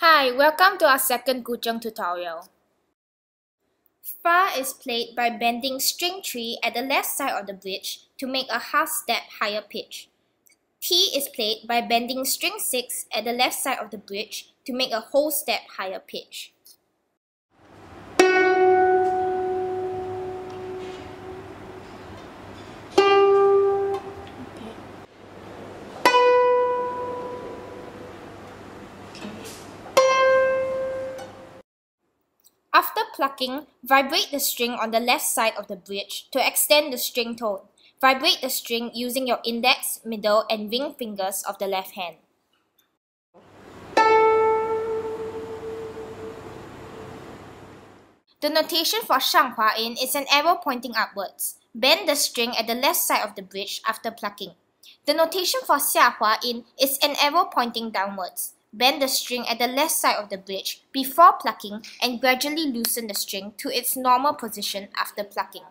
Hi, welcome to our second Guzheng tutorial. Fa is played by bending string 3 at the left side of the bridge to make a half step higher pitch. Ti is played by bending string 6 at the left side of the bridge to make a whole step higher pitch. After plucking, vibrate the string on the left side of the bridge to extend the string tone. Vibrate the string using your index, middle, and ring fingers of the left hand. The notation for Shanghua In is an arrow pointing upwards. Bend the string at the left side of the bridge after plucking. The notation for Xiahua In is an arrow pointing downwards. Bend the string at the left side of the bridge before plucking and gradually loosen the string to its normal position after plucking.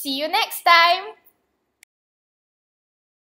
See you next time!